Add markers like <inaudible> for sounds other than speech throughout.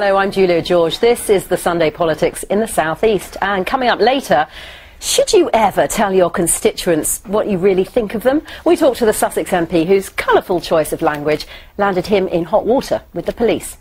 Hello, I'm Julia George. This is the Sunday Politics in the Southeast. And coming up later, should you ever tell your constituents what you really think of them? We talk to the Sussex MP whose colourful choice of language landed him in hot water with the police.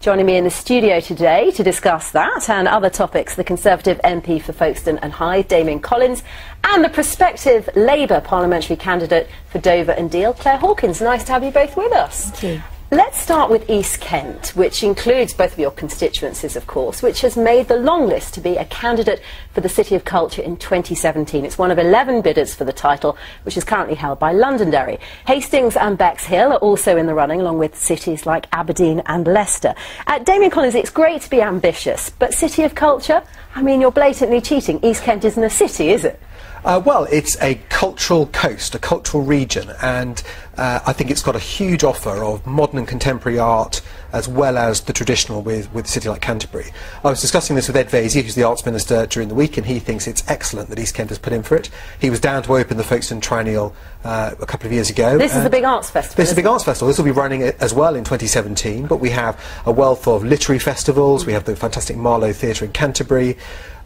Joining me in the studio today to discuss that and other topics, the Conservative MP for Folkestone and Hythe, Damian Collins, and the prospective Labour parliamentary candidate for Dover and Deal, Clair Hawkins. Nice to have you both with us. Thank you. Let's start with East Kent, which includes both of your constituencies, of course, which has made the long list to be a candidate for the City of Culture in 2017. It's one of 11 bidders for the title, which is currently held by Londonderry. Hastings and Bexhill are also in the running, along with cities like Aberdeen and Leicester. Uh, Damian Collins, it's great to be ambitious, but City of Culture? I mean, you're blatantly cheating. East Kent isn't a city, is it? Uh, well, it's a cultural coast, a cultural region, and uh, I think it's got a huge offer of modern and contemporary art as well as the traditional with, with a city like Canterbury. I was discussing this with Ed Vaizey, who's the Arts Minister, during the week, and he thinks it's excellent that East Kent has put in for it. He was down to open the Folkestone Triennial uh, a couple of years ago. This is the big arts festival. This is the big arts festival. This will be running as well in 2017, but we have a wealth of literary festivals. We have the fantastic Marlowe Theatre in Canterbury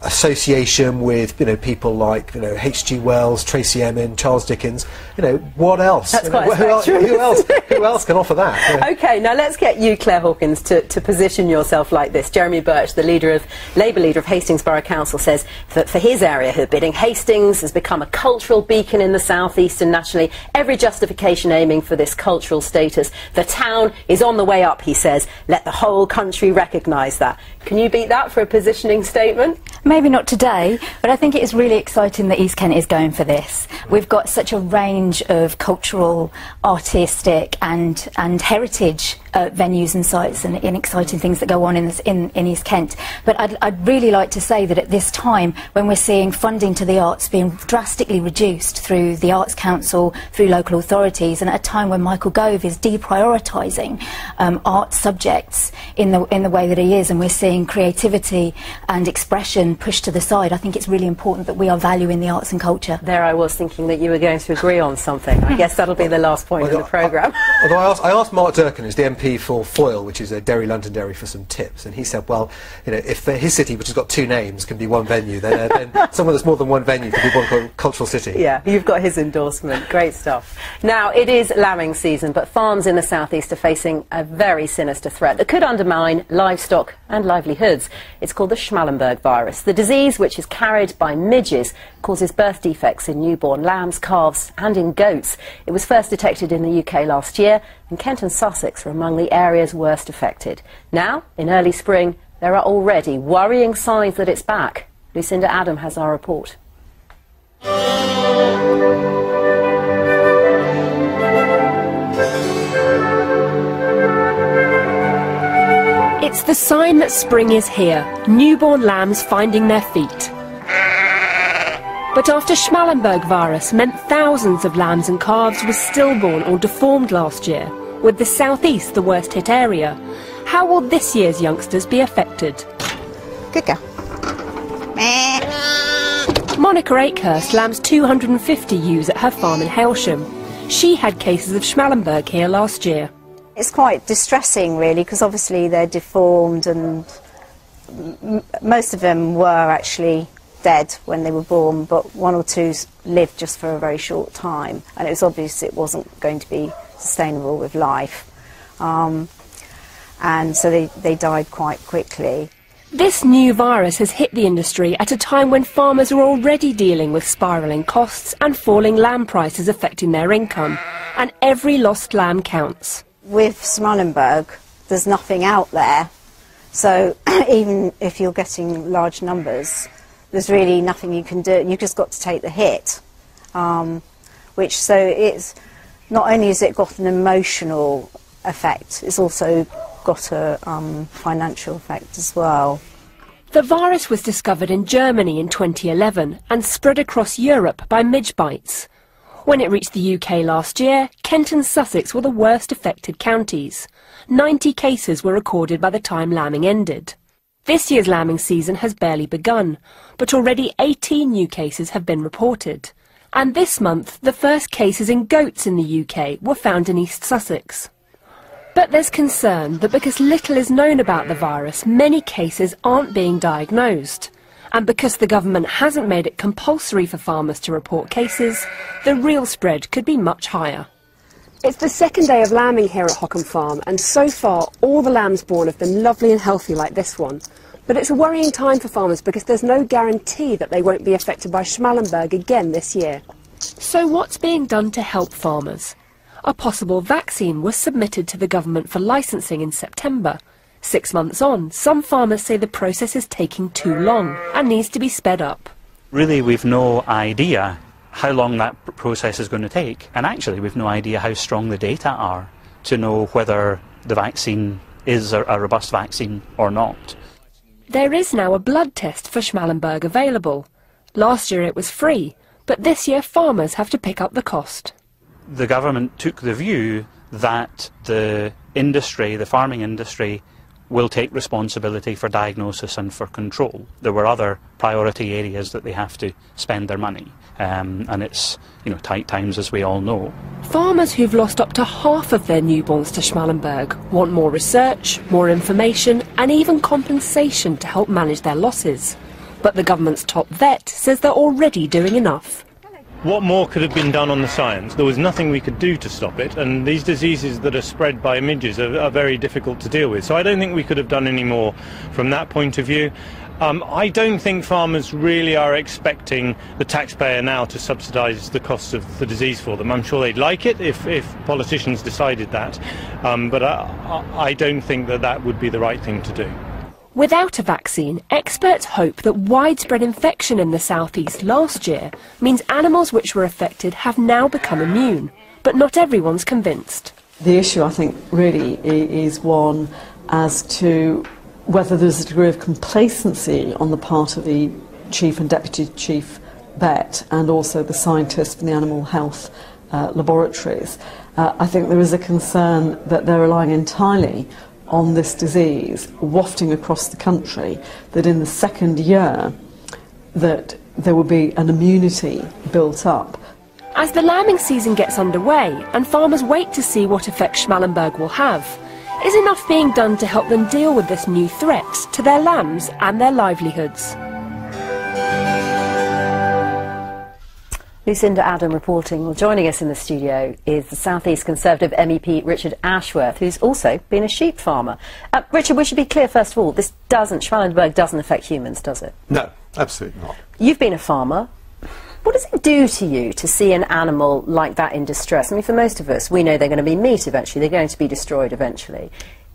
association with you know people like you know H.G. Wells, Tracey Emin, Charles Dickens. You know what else? That's you quite know, who, else who, else? Who else can offer that? Yeah. Okay, now let's get you, Clair Hawkins, to, to position yourself like this. Jeremy Birch, the leader of Labour leader of Hastings Borough Council, says that for his area, who bidding, Hastings has become a cultural beacon in the south east and nationally. Every justification aiming for this cultural status. The town is on the way up, he says. Let the whole country recognise that. Can you beat that for a positioning statement? Maybe not today, but I think it is really exciting that East Kent is going for this. We've got such a range of cultural, artistic, and and heritage uh, venues and sites and, and, exciting things that go on in, this, in, in, East Kent. But I'd, I'd really like to say that at this time, when we're seeing funding to the arts being drastically reduced through the Arts Council, through local authorities, and at a time when Michael Gove is deprioritising um, art subjects in the in the way that he is, and we're seeing creativity and expression pushed to the side, I think it's really important that we are valuing the arts and culture. There I was thinking that you were going to agree on something. I guess that'll be the last point well, of the programme. Although I asked, I asked Mark Durkan, who's the MP for Foyle, which is a Derry Londonderry, for some tips, and he said, well, you know, if his city, which has got two names, can be one venue, then, uh, then <laughs> someone that's more than one venue can be one cultural city. Yeah, you've got his endorsement. Great stuff. Now, it is lambing season, but farms in the southeast are facing a very sinister threat that could undermine livestock and livelihoods. It's called the Schmallenberg virus. The disease, which is carried by midges, causes birth defects in newborn lambs, calves, and in goats. It was first detected in the UK last year, and Kent and Sussex are among the areas worst affected. Now, in early spring, there are already worrying signs that it's back. Lucinda Adam has our report. It's the sign that spring is here, newborn lambs finding their feet. But after Schmallenberg virus meant thousands of lambs and calves were stillborn or deformed last year, with the southeast the worst hit area, how will this year's youngsters be affected? Good girl. Monica Akehurst lambs 250 ewes at her farm in Hailsham. She had cases of Schmallenberg here last year. It's quite distressing, really, because obviously they're deformed and most of them were actually dead when they were born, but one or two lived just for a very short time, and it was obvious it wasn't going to be sustainable with life. Um, and so they, they died quite quickly. This new virus has hit the industry at a time when farmers are already dealing with spiralling costs and falling lamb prices affecting their income, and every lost lamb counts. With Schmallenberg, there's nothing out there, so <clears throat> even if you're getting large numbers, there's really nothing you can do. You've just got to take the hit. Um, which so it's not only has it got an emotional effect, it's also got a um, financial effect as well. The virus was discovered in Germany in 2011 and spread across Europe by midge bites. When it reached the UK last year, Kent and Sussex were the worst affected counties. 90 cases were recorded by the time lambing ended. This year's lambing season has barely begun, but already 18 new cases have been reported. And this month, the first cases in goats in the UK were found in East Sussex. But there's concern that because little is known about the virus, many cases aren't being diagnosed. And because the government hasn't made it compulsory for farmers to report cases, the real spread could be much higher. It's the second day of lambing here at Hockham Farm, and so far all the lambs born have been lovely and healthy like this one. But it's a worrying time for farmers because there's no guarantee that they won't be affected by Schmallenberg again this year. So what's being done to help farmers? A possible vaccine was submitted to the government for licensing in September. Six months on, some farmers say the process is taking too long and needs to be sped up. Really, we've no idea how long that process is going to take, and actually, we've no idea how strong the data are to know whether the vaccine is a, a robust vaccine or not. There is now a blood test for Schmallenberg available. Last year it was free, but this year farmers have to pick up the cost. The government took the view that the industry, the farming industry, will take responsibility for diagnosis and for control. There were other priority areas that they have to spend their money, um, and it's you know tight times as we all know. Farmers who've lost up to half of their newborns to Schmallenberg want more research, more information, and even compensation to help manage their losses. But the government's top vet says they're already doing enough. What more could have been done on the science? There was nothing we could do to stop it, and these diseases that are spread by midges are, are very difficult to deal with. So I don't think we could have done any more from that point of view. Um, I don't think farmers really are expecting the taxpayer now to subsidise the costs of the disease for them. I'm sure they'd like it if, if politicians decided that, um, but I, I don't think that that would be the right thing to do. Without a vaccine, experts hope that widespread infection in the southeast last year means animals which were affected have now become immune. But not everyone's convinced. The issue, I think, really is one as to whether there's a degree of complacency on the part of the chief and deputy chief vet and also the scientists from the animal health uh, laboratories. Uh, I think there is a concern that they're relying entirely on this disease wafting across the country, that in the second year that there will be an immunity built up. As the lambing season gets underway and farmers wait to see what effect Schmallenberg will have, is enough being done to help them deal with this new threat to their lambs and their livelihoods? Lucinda Adam reporting. Well, joining us in the studio is the South East Conservative MEP Richard Ashworth, who's also been a sheep farmer. Uh, Richard, we should be clear first of all, this doesn't, Schmallenberg doesn't affect humans, does it? No, absolutely not. You've been a farmer. What does it do to you to see an animal like that in distress? I mean, for most of us, we know they're going to be meat eventually, they're going to be destroyed eventually.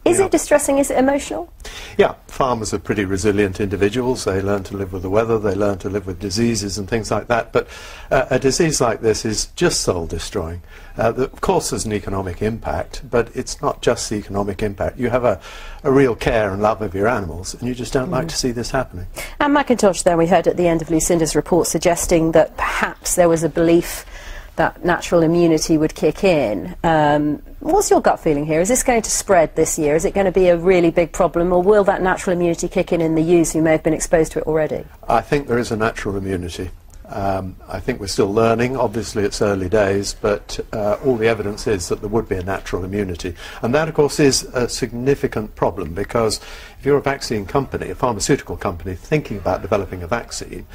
Is yeah. it distressing? Is it emotional? Yeah, farmers are pretty resilient individuals. They learn to live with the weather, they learn to live with diseases and things like that. But uh, a disease like this is just soul destroying. Uh, of course, there's an economic impact, but it's not just the economic impact. You have a, a real care and love of your animals, and you just don't mm. like to see this happening. And Mackintosh, there we heard at the end of Lucinda's report suggesting that perhaps there was a belief that natural immunity would kick in. Um, what's your gut feeling here? Is this going to spread this year? Is it going to be a really big problem, or will that natural immunity kick in in the ewes who may have been exposed to it already? I think there is a natural immunity. Um, I think we're still learning. Obviously, it's early days, but uh, all the evidence is that there would be a natural immunity. And that, of course, is a significant problem because if you're a vaccine company, a pharmaceutical company, thinking about developing a vaccine,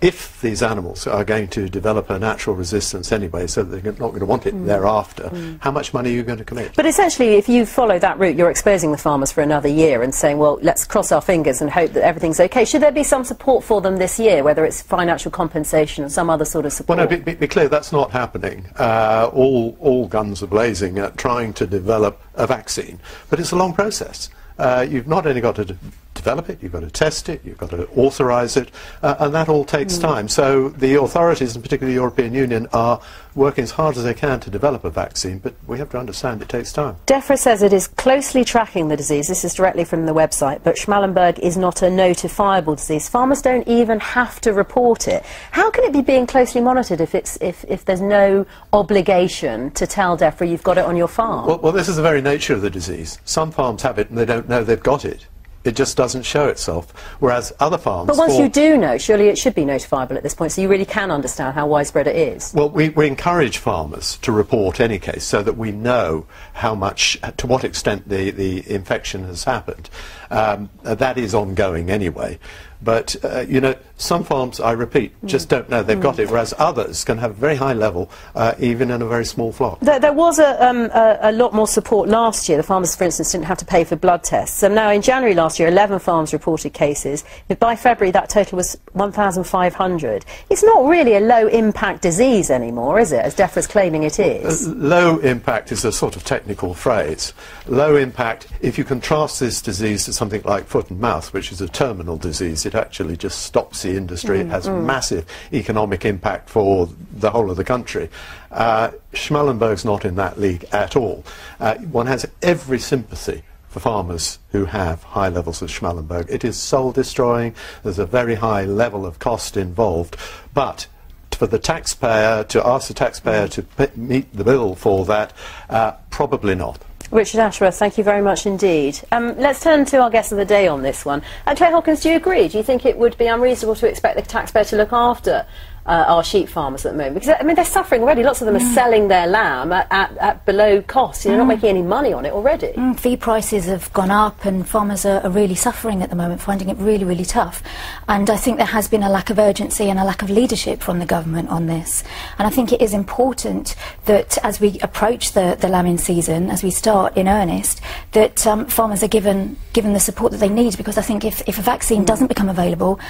if these animals are going to develop a natural resistance anyway, so they're not going to want it mm. thereafter, mm. how much money are you going to commit? But essentially, if you follow that route, you're exposing the farmers for another year and saying, well, let's cross our fingers and hope that everything's okay. Should there be some support for them this year, whether it's financial compensation or some other sort of support? Well, no, be, be, be clear, that's not happening. Uh, all, all guns are blazing at trying to develop a vaccine, but it's a long process. Uh, you've not only got to develop it, you've got to test it, you've got to authorise it, uh, and that all takes mm. time. So the authorities, and particularly the European Union, are working as hard as they can to develop a vaccine, but we have to understand it takes time. DEFRA says it is closely tracking the disease. This is directly from the website, but Schmallenberg is not a notifiable disease. Farmers don't even have to report it. How can it be being closely monitored if, it's, if, if there's no obligation to tell DEFRA you've got it on your farm? Well, well, this is the very nature of the disease. Some farms have it and they don't know they've got it. It just doesn't show itself. Whereas other farms. But once you do know, surely it should be notifiable at this point, so you really can understand how widespread it is. Well, we, we encourage farmers to report any case so that we know how much, to what extent the, the infection has happened. Um, uh, that is ongoing anyway. But, uh, you know, some farms, I repeat, just don't know they've got it, whereas others can have a very high level, uh, even in a very small flock. There, there was a, um, a, a lot more support last year. The farmers, for instance, didn't have to pay for blood tests. And now in January last year, 11 farms reported cases. By February, that total was 1,500. It's not really a low-impact disease anymore, is it, as DEFRA's claiming it is? Low impact is a sort of technical phrase. Low impact, if you contrast this disease to something like foot and mouth, which is a terminal disease, it actually just stops the industry. It has massive economic impact for the whole of the country. Uh, Schmallenberg's not in that league at all. Uh, one has every sympathy for farmers who have high levels of Schmallenberg. It is soul destroying, there's a very high level of cost involved, but for the taxpayer, to ask the taxpayer to p- meet the bill for that, uh, probably not. Richard Ashworth, thank you very much indeed. Um, let's turn to our guest of the day on this one. Uh, Clair Hawkins, do you agree? Do you think it would be unreasonable to expect the taxpayer to look after uh, our sheep farmers at the moment? Because, I mean, they're suffering already. Lots of them are selling their lamb at, at, at below cost. They're not making any money on it already. Mm, feed prices have gone up and farmers are, are really suffering at the moment, finding it really, really tough. And I think there has been a lack of urgency and a lack of leadership from the government on this. And I think it is important that as we approach the, the lambing season, as we start in earnest, that um, farmers are given, given the support that they need because I think if, if a vaccine doesn't become available,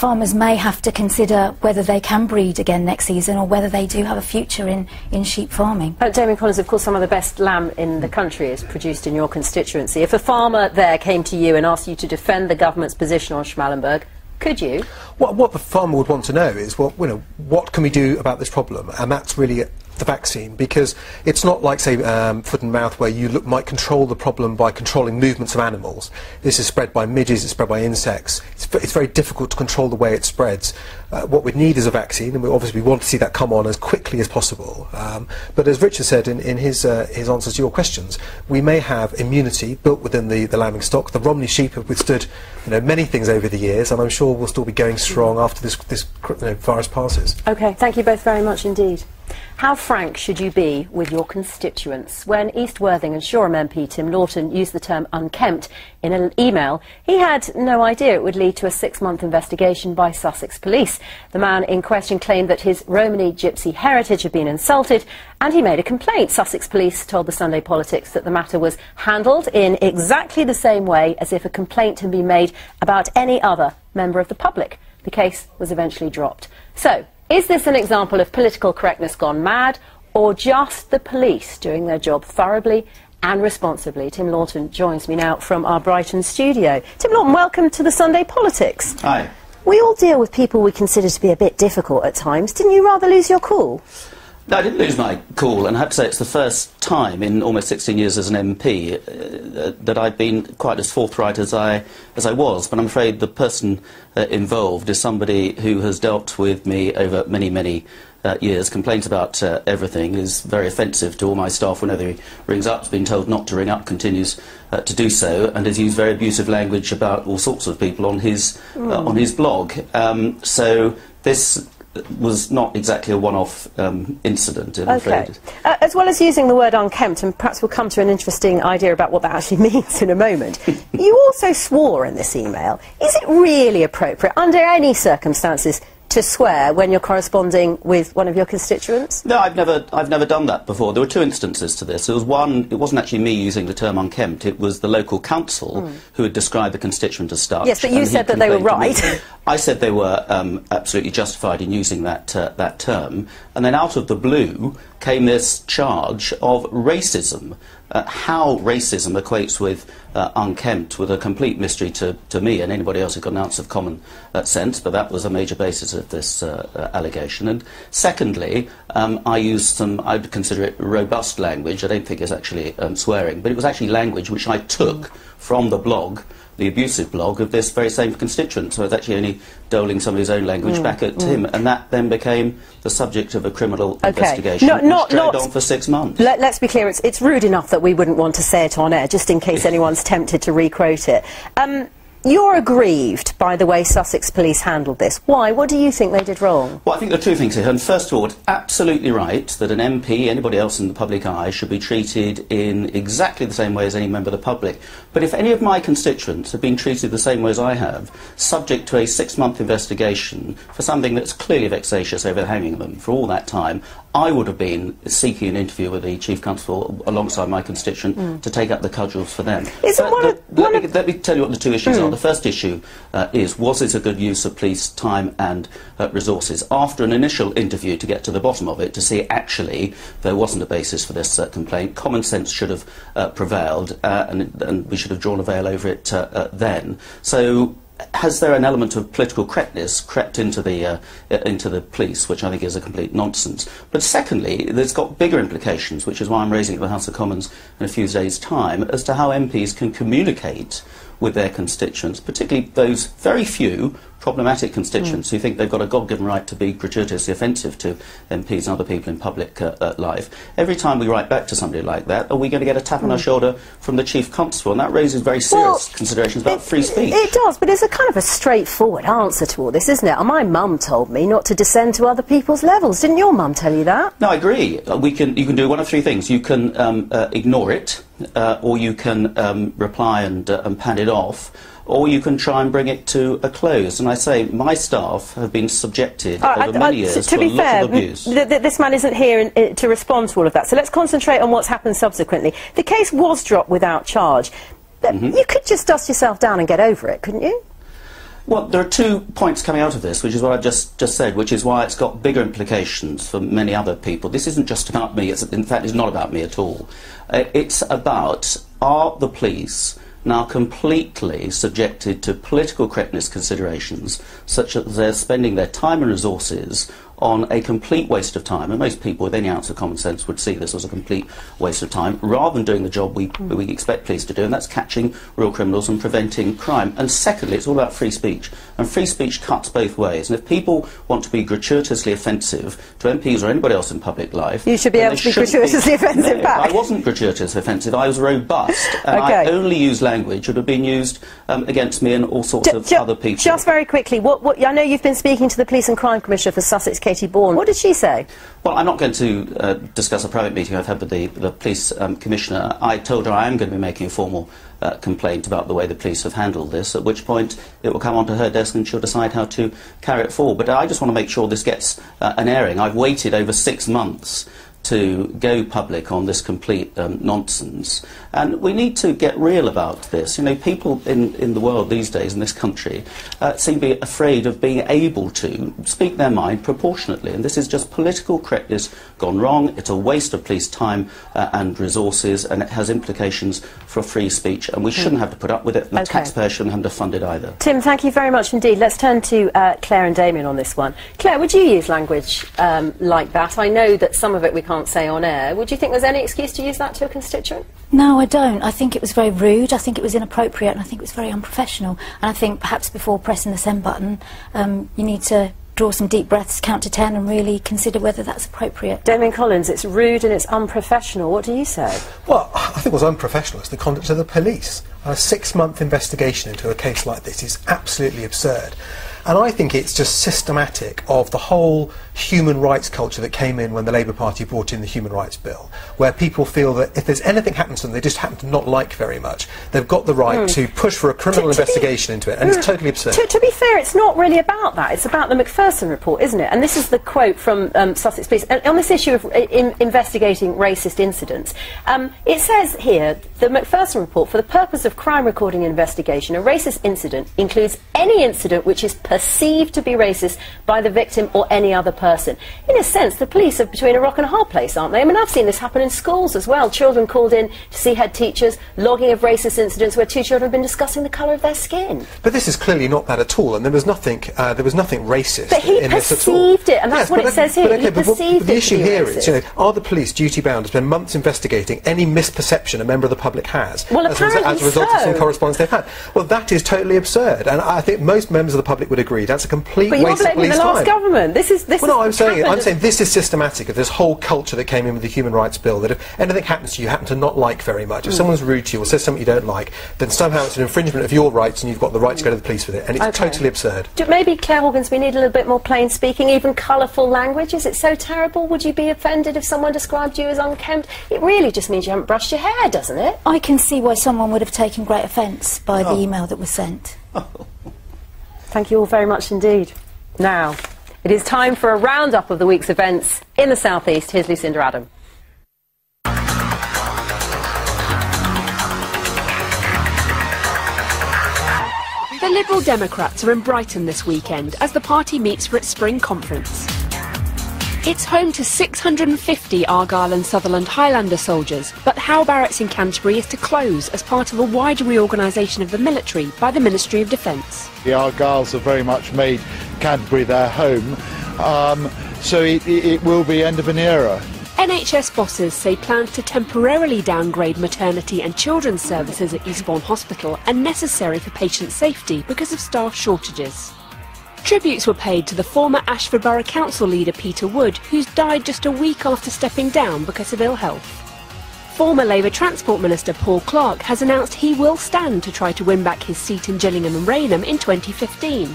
farmers may have to consider whether they can breed again next season or whether they do have a future in, in sheep farming. Uh, Damian Collins, of course, some of the best lamb in the country is produced in your constituency. If a farmer there came to you and asked you to defend the government's position on Schmallenberg, could you? What, what the farmer would want to know is, well, you know, what can we do about this problem? And that's really the vaccine, because it's not like, say, um, foot and mouth, where you look, might control the problem by controlling movements of animals. This is spread by midges, it's spread by insects. It's, it's very difficult to control the way it spreads. Uh, what we need is a vaccine, and we obviously we want to see that come on as quickly as possible. Um, but as Richard said in, in his, uh, his answers to your questions, we may have immunity built within the, the lambing stock. The Romney sheep have withstood you know, many things over the years, and I'm sure we'll still be going strong after this, this you know, virus passes. Okay, thank you both very much indeed. How frank should you be with your constituents? When East Worthing and Shoreham MP Tim Loughton used the term unkempt in an email, he had no idea it would lead to a six-month investigation by Sussex Police. The man in question claimed that his Romany gypsy heritage had been insulted and he made a complaint. Sussex Police told the Sunday Politics that the matter was handled in exactly the same way as if a complaint had been made about any other member of the public. The case was eventually dropped. So, is this an example of political correctness gone mad, or just the police doing their job thoroughly and responsibly? Tim Loughton joins me now from our Brighton studio. Tim Loughton, welcome to the Sunday Politics. Hi. We all deal with people we consider to be a bit difficult at times. Didn't you rather lose your cool? No, I didn't lose my cool, and I have to say it's the first time in almost 16 years as an MP uh, that I've been quite as forthright as I, as I was. But I'm afraid the person uh, involved is somebody who has dealt with me over many, many uh, years. Complaints about uh, everything is very offensive to all my staff whenever he rings up. Has been told not to ring up, continues uh, to do so, and has used very abusive language about all sorts of people on his, uh, on his blog. Um, so this was not exactly a one-off um, incident, I'm Okay. afraid. Uh, as well as using the word unkempt, and perhaps we'll come to an interesting idea about what that actually <laughs> means in a moment, <laughs> you also swore in this email. Is it really appropriate, under any circumstances, to swear when you're corresponding with one of your constituents? No, I've never, I've never done that before. There were two instances to this. There was one, it wasn't actually me using the term unkempt, it was the local council who had described the constituent as. Hmm. Yes, but you said that they were complained to me. right. <laughs> I said they were um, absolutely justified in using that, uh, that term. And then out of the blue came this charge of racism. Uh, how racism equates with uh, unkempt with a complete mystery to, to me and anybody else who's got an ounce of common uh, sense, but that was a major basis of this uh, uh, allegation. And secondly, um, I used some, I would consider it robust language, I don't think it's actually um, swearing, but it was actually language which I took from the blog the abusive blog of this very same constituent. So I was actually only doling some of his own language Mm, back at him, and that then became the subject of a criminal investigation, No- which not- dragged not- on for six months. Let, us be clear, it's, it's rude enough that we wouldn't want to say it on air, just in case <laughs> anyone's tempted to requote it. Um, you're aggrieved by the way Sussex police handled this. Why? What do you think they did wrong? Well, I think there are two things here. And first of all, it's absolutely right that an MP, anybody else in the public eye, should be treated in exactly the same way as any member of the public. But if any of my constituents have been treated the same way as I have, subject to a six-month investigation for something that's clearly vexatious overhanging them for all that time, I would have been seeking an interview with the Chief Constable alongside my constituent to take up the cudgels for them. Hmm. Isn't But one the- let, me, Hmm. let me tell you what the two issues are. The first issue uh, is, was it a good use of police time and uh, resources? After an initial interview to get to the bottom of it, to see actually there wasn't a basis for this uh, complaint, common sense should have uh, prevailed uh, and, and we should have drawn a veil over it uh, then. So has there an element of political correctness crept into the uh, uh, into the police, which I think is a complete nonsense? But secondly, there's got bigger implications, which is why I'm raising it in the House of Commons in a few days' time, as to how MPs can communicate with their constituents, particularly those very few problematic constituents who think they've got a God-given right to be gratuitously offensive to MPs and other people in public uh, uh, life. Every time we write back to somebody like that, are we going to get a tap on our shoulder from the Chief Constable? And that raises very serious Well, considerations about free speech. It does, but it's a kind of a straightforward answer to all this, isn't it? My mum told me not to descend to other people's levels. Didn't your mum tell you that? No, I agree. Uh, We can, you can do one of three things. You can um, uh, ignore it, uh, or you can um, reply and, uh, and pan it off, or you can try and bring it to a close. And I say my staff have been subjected Uh, over I- many years to, to, be a lot fair, of abuse. th- th- this man isn't here in, i to respond to all of that. So let's concentrate on what's happened subsequently. The case was dropped without charge. But Mm-hmm. You could just dust yourself down and get over it, couldn't you? Well, there are two points coming out of this, which is what I've just, just said, which is why it's got bigger implications for many other people. This isn't just about me. It's, in fact, it's not about me at all. Uh, it's about are the police now completely subjected to political correctness considerations, such that they're spending their time and resources on a complete waste of time, and most people with any ounce of common sense would see this as a complete waste of time, rather than doing the job we, we expect police to do, and that's catching real criminals and preventing crime. And secondly, it's all about free speech, and free speech cuts both ways. And if people want to be gratuitously offensive to MPs or anybody else in public life, You should be able to be gratuitously offensive No, back. I wasn't gratuitously offensive. I was robust, <laughs> and I only used language that had been used um, against me and all sorts of other people. Just very quickly, what, what, I know you've been speaking to the Police and Crime Commissioner for Sussex, Katy Bourne. What did she say? Well, I'm not going to uh, discuss a private meeting I've had with the, the police um, commissioner. I told her I am going to be making a formal uh, complaint about the way the police have handled this, at which point it will come onto her desk and she'll decide how to carry it forward. But I just want to make sure this gets uh, an airing. I've waited over six months to go public on this complete um, nonsense. And we need to get real about this. You know, people in, in the world these days, in this country, uh, seem to be afraid of being able to speak their mind proportionately. And this is just political correctness gone wrong. It's a waste of police time uh, and resources, and it has implications for free speech. And we shouldn't have to put up with it, and the Okay. taxpayer shouldn't have to fund it either. Tim, thank you very much indeed. Let's turn to uh, Clair and Damian on this one. Clair, would you use language um, like that? I know that some of it we can't say on air. Would you think there's any excuse to use that to a constituent? No, I don't. I think it was very rude. I think it was inappropriate, and I think it was very unprofessional. And I think perhaps before pressing the send button, um, you need to draw some deep breaths, count to ten, and really consider whether that's appropriate. Damian Collins, it's rude and it's unprofessional. What do you say? Well, I think what's unprofessional is the conduct of the police. A six-month investigation into a case like this is absolutely absurd. And I think it's just systematic of the whole human rights culture that came in when the Labour Party brought in the Human Rights Bill, where people feel that if there's anything happens to them they just happen to not like very much, they've got the right to push for a criminal To- to be- investigation into it. And it's totally absurd. To, to be fair, it's not really about that. It's about the Macpherson report, isn't it? And this is the quote from um, Sussex Police. And on this issue of uh, in, investigating racist incidents, um, it says here the Macpherson report, for the purpose of crime recording investigation, a racist incident includes any incident which is perceived to be racist by the victim or any other person person. In a sense, the police are between a rock and a hard place, aren't they? I mean, I've seen this happen in schools as well. Children called in to see head teachers, logging of racist incidents where two children have been discussing the colour of their skin. But this is clearly not that at all, and there was nothing, uh, there was nothing racist But he in this at all. perceived it, and that's Yes, what it okay- says here. But okay, He but perceived but the issue here is, you know, are the police duty bound to spend months investigating any misperception a member of the public has Well, as, a, as a apparently result of some correspondence they've had? Well, that is totally absurd, and I think most members of the public would agree that's a complete But you're blaming the last time. government. This is this Well, no, I'm saying, I'm saying this is systematic of this whole culture that came in with the Human Rights Bill. That if anything happens to you, you happen to not like very much. If Mm. someone's rude to you or says something you don't like, then somehow it's an infringement of your rights, and you've got the right to go to the police with it. And it's Okay. totally absurd. Do- Maybe Clair Hawkins, we need a little bit more plain speaking, even colourful language. Is it so terrible? Would you be offended if someone described you as unkempt? It really just means you haven't brushed your hair, doesn't it? I can see why someone would have taken great offence by the Oh. email that was sent. Thank you all very much indeed. Now, it is time for a roundup of the week's events in the southeast. Here's Lucinda Adam. The Liberal Democrats are in Brighton this weekend as the party meets for its spring conference. It's home to 650 Argyll and Sutherland Highlander soldiers, but Howe Barracks in Canterbury is to close as part of a wider reorganisation of the military by the Ministry of Defence. The Argylls have very much made Canterbury their home, um, so it, it, it will be end of an era. NHS bosses say plans to temporarily downgrade maternity and children's services at Eastbourne Hospital are necessary for patient safety because of staff shortages. Tributes were paid to the former Ashford Borough Council leader Peter Wood, who's died just a week after stepping down because of ill health. Former Labour Transport Minister Paul Clark has announced he will stand to try to win back his seat in Gillingham and Rainham in 2015. In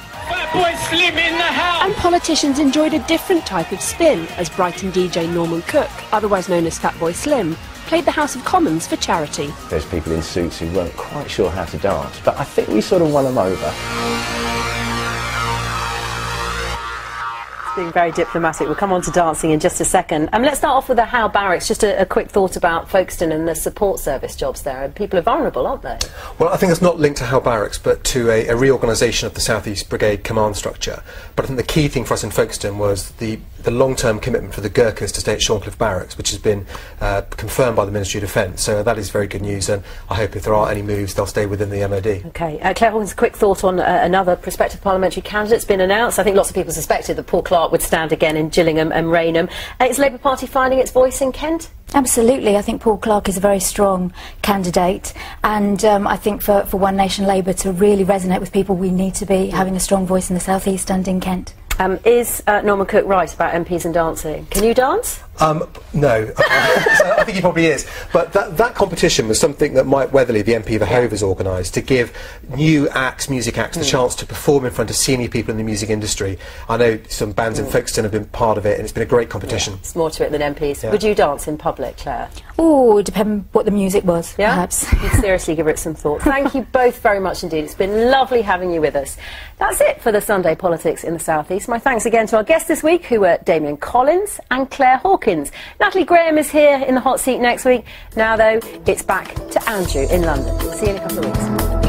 And politicians enjoyed a different type of spin as Brighton DJ Norman Cook, otherwise known as Fatboy Slim, played the House of Commons for charity. There's people in suits who weren't quite sure how to dance, but I think we sort of won them over. Being very diplomatic. We'll come on to dancing in just a second. Um, let's start off with the Howe Barracks. Just a, a quick thought about Folkestone and the support service jobs there. And people are vulnerable, aren't they? Well, I think it's not linked to Howe Barracks, but to a, a reorganisation of the South East Brigade command structure. But I think the key thing for us in Folkestone was the, the long-term commitment for the Gurkhas to stay at Shorncliffe Barracks, which has been uh, confirmed by the Ministry of Defence. So that is very good news, and I hope if there are any moves, they'll stay within the MOD. Okay. Uh, Clair Hawkins, a quick thought on uh, another prospective parliamentary candidate's been announced. I think lots of people suspected that Paul Clark would stand again in Gillingham and Rainham. Uh, is Labour Party finding its voice in Kent? Absolutely. I think Paul Clark is a very strong candidate. And um, I think for, for One Nation Labour to really resonate with people, we need to be having a strong voice in the South East and in Kent. Um, is uh, Norman Cook right about MPs and dancing? Can you dance? Um, no, <laughs> I think he probably is. But that, that competition was something that Mike Weatherley, the MP for Hove, has organised to give new acts, music acts, the Mm. chance to perform in front of senior people in the music industry. I know some bands in Folkestone have been part of it, and it's been a great competition. It's more to it than MPs. Yeah. Would you dance in public, Clair? Oh, depend what the music was, Yeah? perhaps. You'd seriously give it some thought. Thank you both very much indeed. It's been lovely having you with us. That's it for the Sunday Politics in the Southeast. My thanks again to our guests this week, who were Damian Collins and Clair Hawkins. Natalie Graham is here in the hot seat next week. Now, though, it's back to Andrew in London. See you in a couple of weeks.